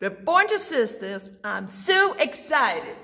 The point to Sisters, I'm so excited.